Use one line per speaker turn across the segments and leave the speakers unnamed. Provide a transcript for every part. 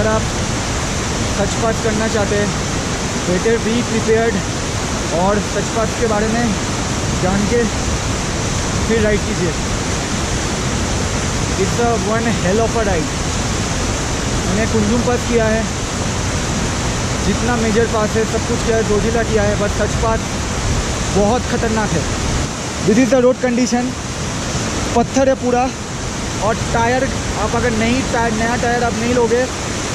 अगर आप सचपात करना चाहते हैं बेटर बी प्रिपेयर्ड और सच सचपात के बारे में जान के फिर राइड कीजिए। It's a one hell of a ride मैंने कुंजुम पास किया है। जितना मेजर पास है, सब कुछ किया है जोजिला किया है बट सचपात बहुत ख़तरनाक है। This is the road condition पत्थर है पूरा और टायर, आप अगर नहीं टायर नया टायर आप नहीं लोगे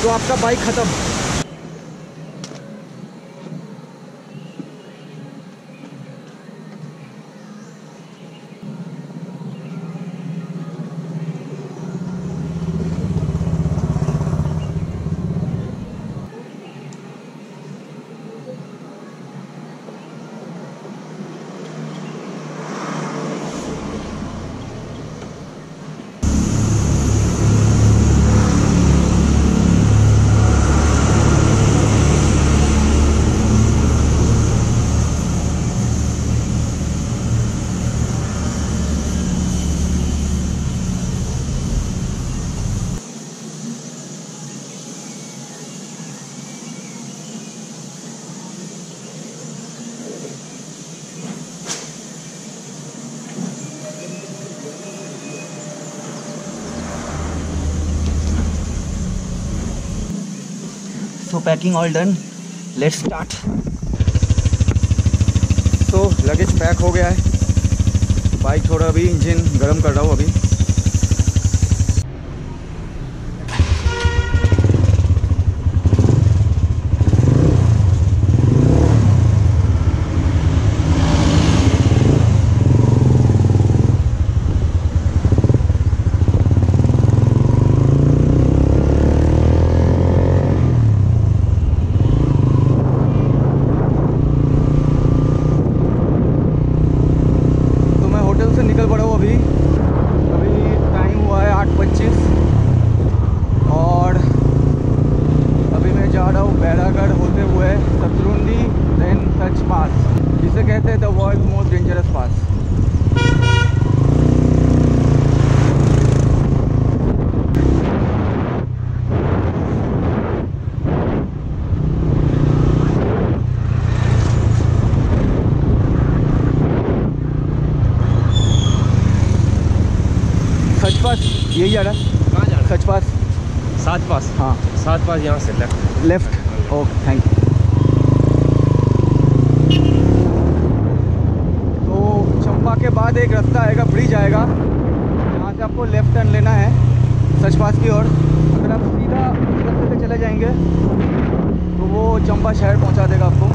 तो आपका बाइक ख़त्म। Packing all done let's start तो लगेज पैक हो गया है। बाइक थोड़ा अभी इंजन गर्म कर रहा हूँ अभी तो मैं होटल से निकल पड़ा हूँ अभी अभी टाइम हुआ है आठ पच्चीस और अभी मैं जा रहा हूँ बैरागढ़ होते हुए शत्रुंडी देन सच पास जिसे कहते हैं the world most dangerous pass Sach pass यही जा रहा है?
कहाँ
सच पास।
सात पास?
हाँ।
सात पास यहाँ से left
left okay thank you तो चंपा के बाद एक रास्ता आएगा ब्रिज आएगा। यहाँ से आपको लेफ़्ट टर्न लेना है सच पास की ओर। अगर आप सीधा रास्ते से चले जाएँगे तो वो चंपा शहर पहुँचा देगा आपको।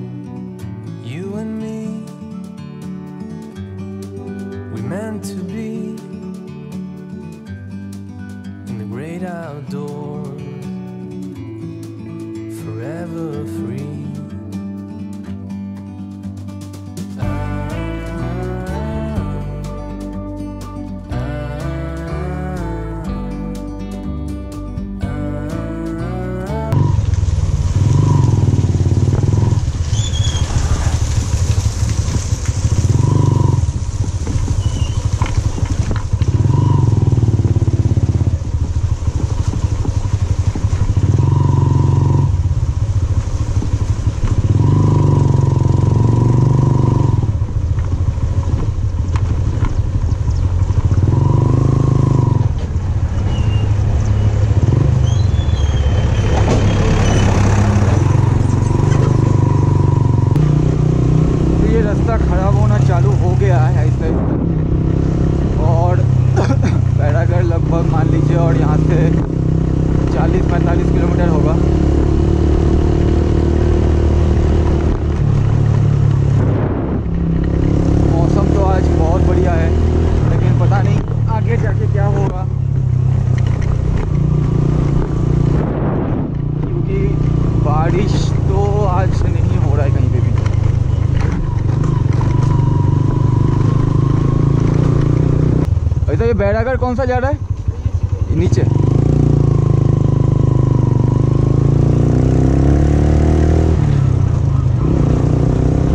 कौन सा जा रहा है? नीचे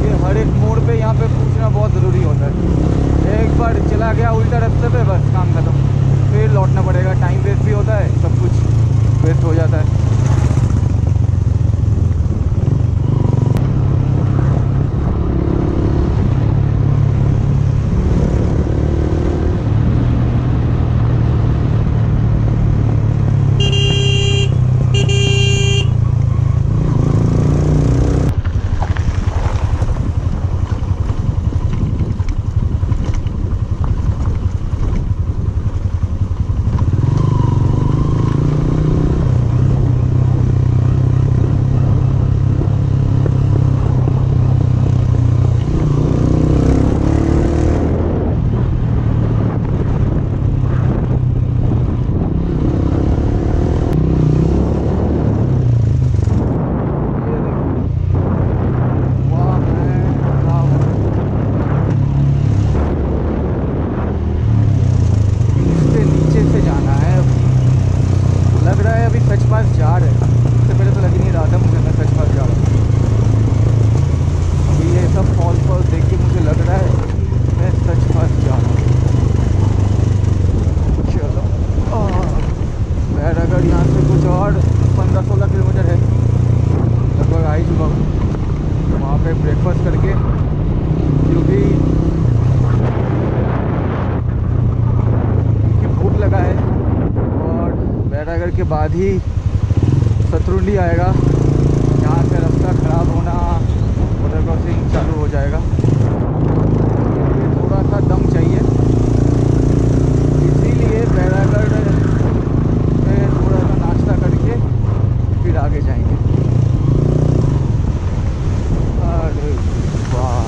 ये हर एक मोड़ पे यहाँ पे पूछना बहुत ज़रूरी होता है एक बार चला गया उल्टा रास्ते पे बस काम खत्म फिर लौटना पड़ेगा टाइम वेस्ट भी होता है सब कुछ वेस्ट हो जाता है ये देखो वहाँ है गाँव। इसके नीचे से जाना है लग रहा है अभी सच पास जा रहे हैं इससे पहले तो लग ही नहीं रहा था मुझे मैं सच पास जा रहा हूँ अभी ये सब फॉल फॉल देख के मुझे लग रहा है कि मैं सच पास जा रहा हूँ चलो बैरागढ़ यहाँ से कुछ और पंद्रह सोलह किलोमीटर है लगभग आ ही चुका हूँ वहाँ पे ब्रेकफास्ट करके क्योंकि क्योंकि भूख लगा है और बैरागढ़ के बाद ही शत्रुंडी आएगा यहाँ से रास्ता ख़राब होना वाटर क्रॉसिंग चालू हो जाएगा इसलिए थोड़ा सा दम चाहिए इसीलिए बैरागढ़ में थोड़ा सा नाश्ता करके फिर आगे जाएँगे अरे वाह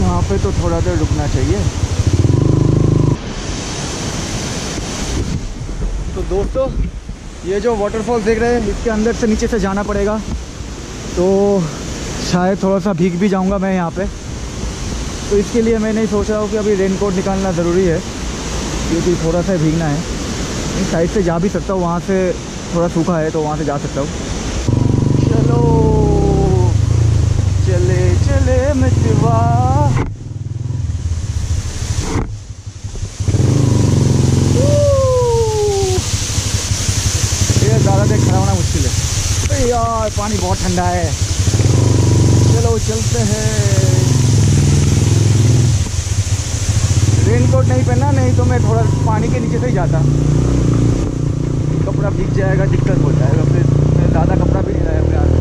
यहाँ पे तो थोड़ा देर रुकना चाहिए तो दोस्तों, ये जो वाटरफॉल देख रहे हैं, इसके अंदर से नीचे से जाना पड़ेगा। तो शायद थोड़ा सा भीग भी जाऊँगा मैं यहाँ पे। तो इसके लिए मैं नहीं सोच रहा हूँ कि अभी रेन कोट निकालना ज़रूरी है, क्योंकि थोड़ा सा भीगना है। इस साइड से जा भी सकता हूँ, वहाँ से थोड़ा सूखा है तो वहाँ से जा सकता हूँ। चलो, चले चले, मितवा ये ज़्यादा देर खड़ा होना मुश्किल है अरे यार पानी बहुत ठंडा है। चलो, चलते हैं। रेनकोट नहीं पहना, नहीं तो मैं थोड़ा पानी के नीचे से ही जाता। कपड़ा भीग जाएगा, दिक्कत हो जाएगा फिर फिर ज़्यादा कपड़ा भी नहीं रहा है अपने हाथ में।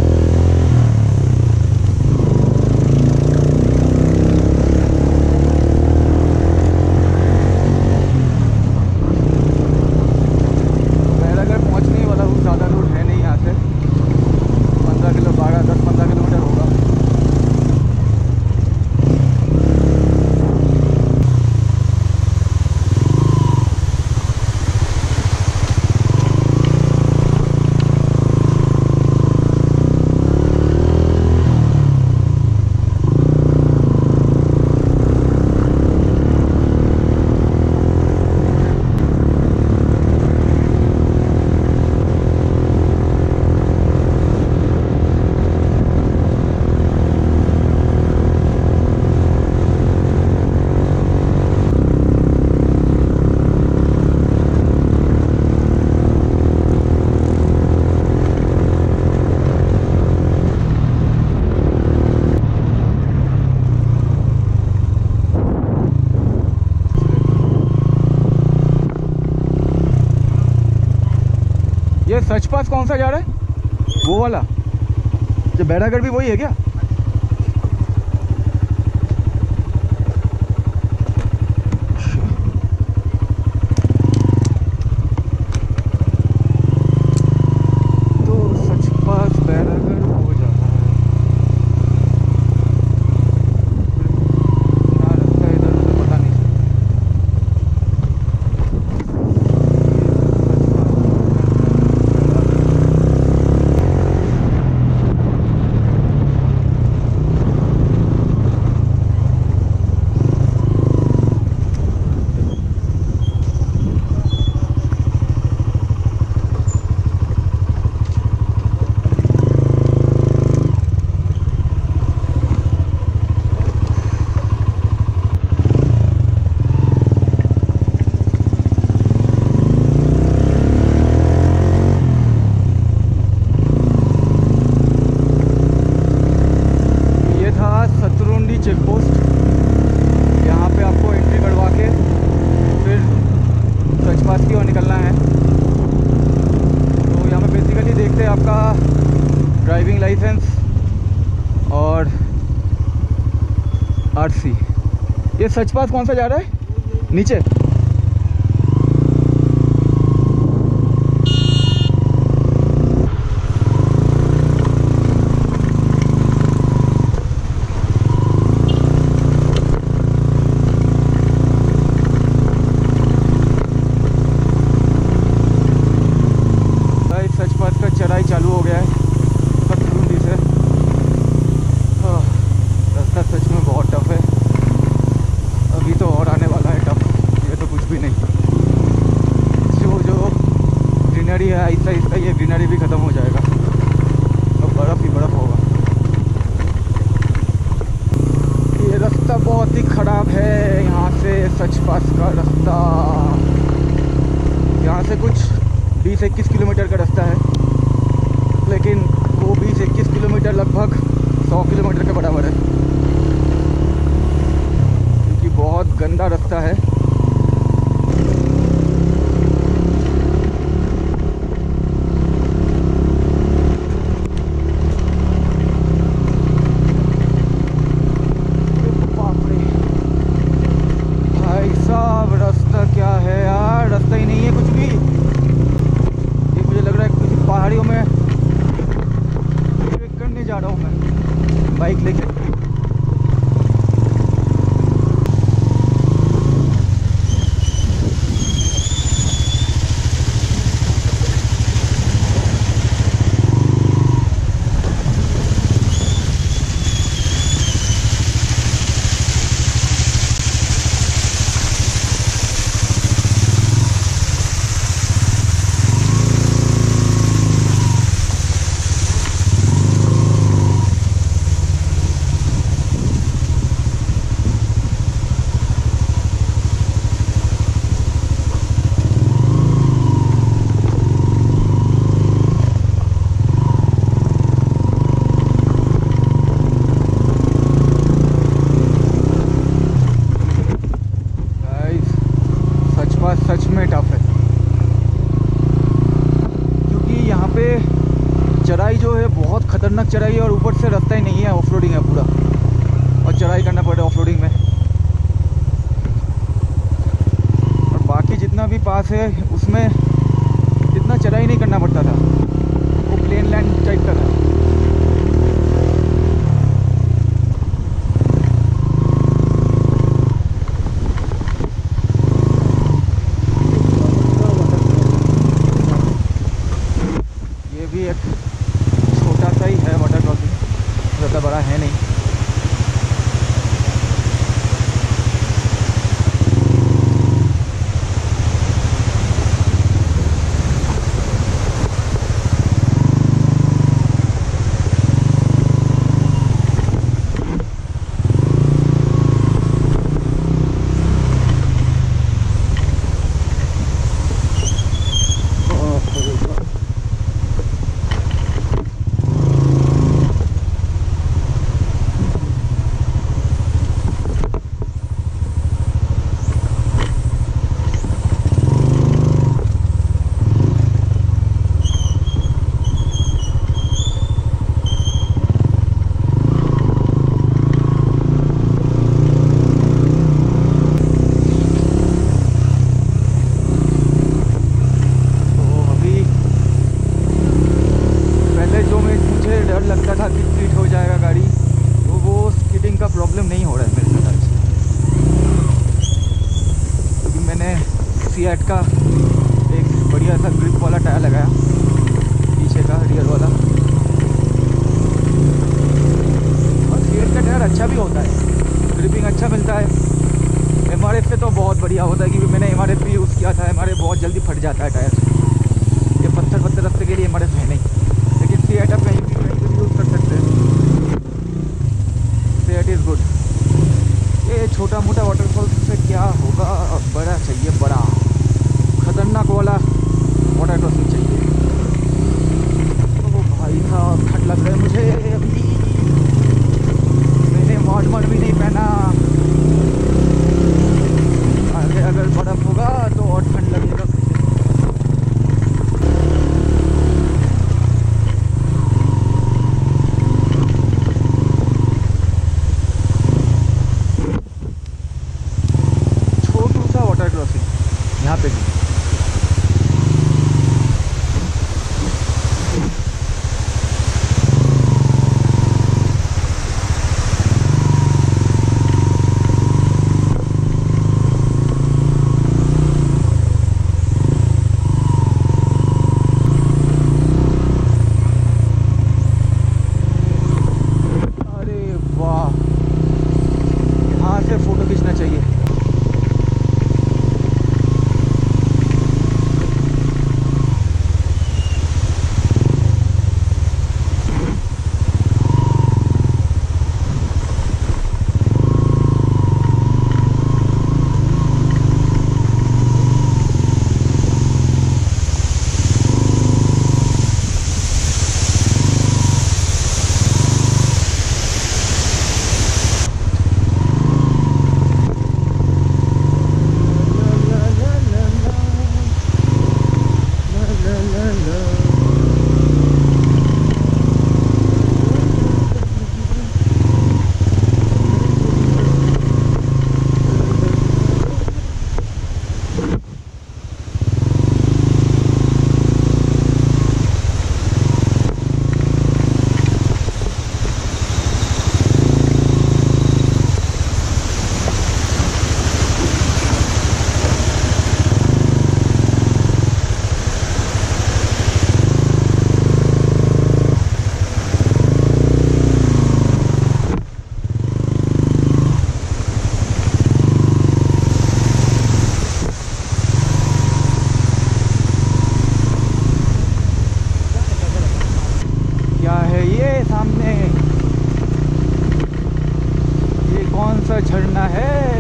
बैरागढ़ पहुँचने ही वाला हूँ ज़्यादा दूर है नहीं यहाँ से पंद्रह किलो बारह दस पंद्रह किलोमीटर होगा ये सच पास कौन सा जा रहा है? वो वाला। जो बैरागढ़ भी वही है क्या? सच पाथ कौन सा जा रहा है? नीचे। के लिए मर्ज है नहीं। लेकिन सीएट आप कहीं भी कहीं भी यूज़ कर सकते हैं। सी सीएट इज़ गुड ये छोटा मोटा वाटरफॉल से क्या होगा? बड़ा चाहिए, बड़ा। खतरनाक वाला वाटर क्रॉसिंग चाहिए। तो भाई साहब खट लग रहा है मुझे अभी। मैंने मॉड मॉड भी नहीं पहना। अगर बर्फ़ होगा तो और ठंड सा झरना है।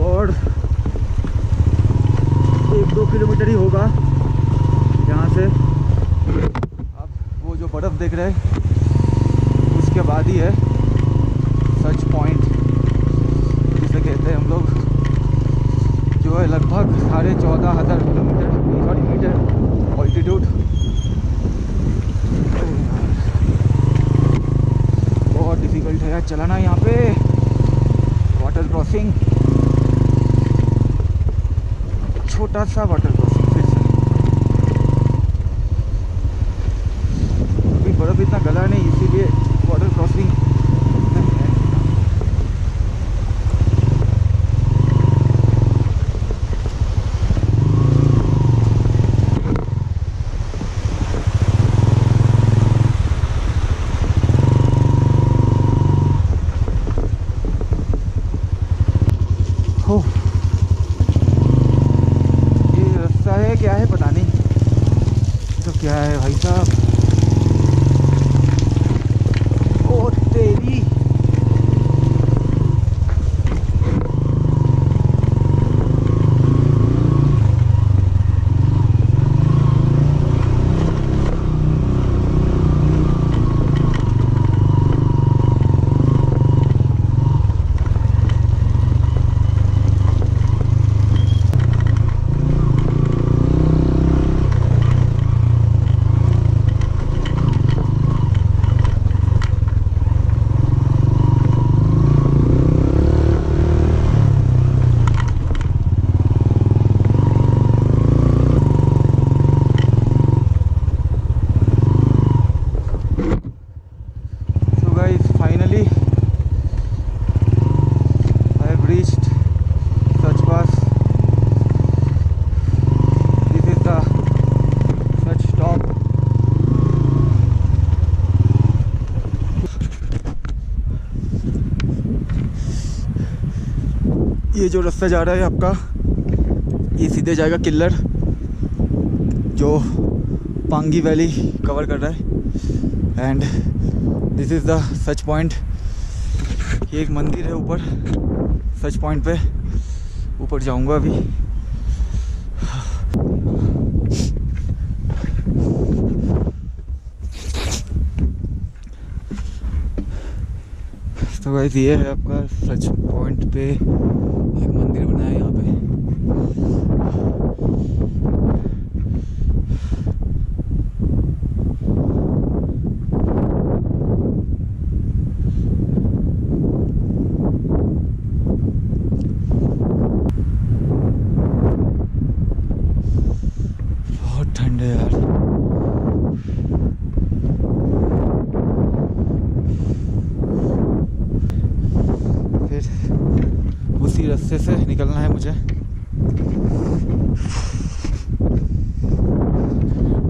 और एक दो किलोमीटर ही होगा यहाँ से। आप वो जो बर्फ़ देख रहे हैं, उसके बाद ही है सच पॉइंट जिसे कहते हैं हम लोग, जो है लगभग साढ़े चौदह हज़ार किलोमीटर सॉरी मीटर ऑल्टीट्यूड बहुत डिफ़िकल्ट है यार चलाना यहाँ पे। वाटर क्रॉसिंग छोटा सा वाटर क्रॉसिंग फिर से अभी बर्फ़ इतना गला नहीं इसीलिए वाटर क्रॉसिंग नहीं है क्या है भाई साहब ओ तेरी So guys, finally I have reached Such Pass. This is the Such stop. जो रास्ता जा रहा है आपका, ये सीधे जाएगा किल्लर, जो पांगी वैली कवर कर रहा है। And this is the Sach point ये एक मंदिर है ऊपर सच पॉइंट पे ऊपर जाऊँगा अभी। तो गाइस ये है आपका सच पॉइंट पे एक मंदिर बनाया है यहाँ पे बहुत ठंड है यार फिर उसी रास्ते से निकलना है मुझे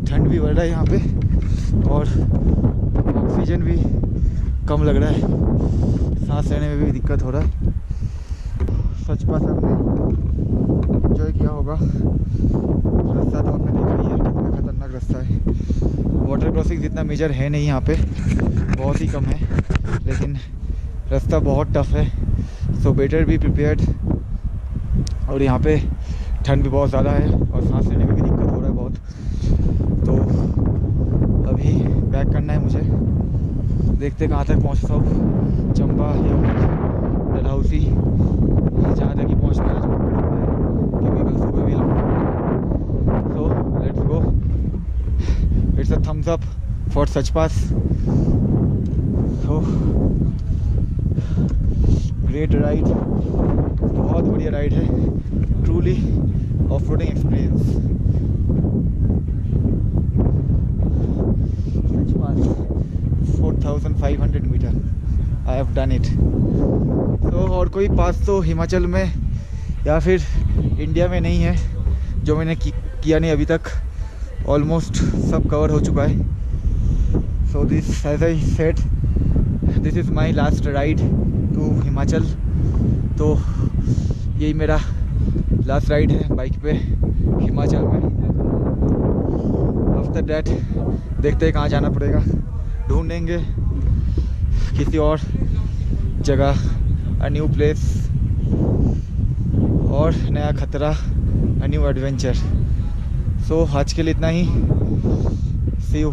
ठंड भी बढ़ रहा है यहाँ पे और ऑक्सीजन भी कम लग रहा है। सांस लेने में भी दिक्कत हो रहा है। सच पास हमने एंजॉय किया होगा। रास्ता तो आपने देखा ही है, कितना खतरनाक रास्ता है। वाटर क्रॉसिंग जितना मेजर है नहीं यहाँ पे, बहुत ही कम है। लेकिन रास्ता बहुत टफ है। सो बेटर भी प्रिपेयर्ड और यहाँ पे ठंड भी बहुत ज़्यादा है और सांस लेने में भी दिक्कत हो रहा है बहुत। तो अभी बैक करना है मुझे। देखते कहाँ तक पहुँच सब चंबा या डलहौसी जहाँ तक ही पहुँचना है। क्योंकि कल सुबह भी लौटना so let's go it's a thumbs up for Sach pass so great ride बहुत बढ़िया राइड है। Truly off roading experience 1500 metre. I have done it तो और कोई पास तो हिमाचल में या फिर इंडिया में नहीं है जो मैंने कि, किया नहीं अभी तक। ऑलमोस्ट सब कवर हो चुका है। So this as I said this is my last ride to Himachal. तो यही मेरा लास्ट राइड है बाइक पे हिमाचल में। आफ्टर डैट देखते हैं कहाँ जाना पड़ेगा। ढूंढेंगे। किसी और जगह अ न्यू प्लेस और नया खतरा अ न्यू एडवेंचर सो आज के लिए इतना ही. सी यू